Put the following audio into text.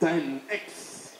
deinen Ex.